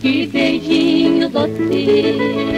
que beijinho doce.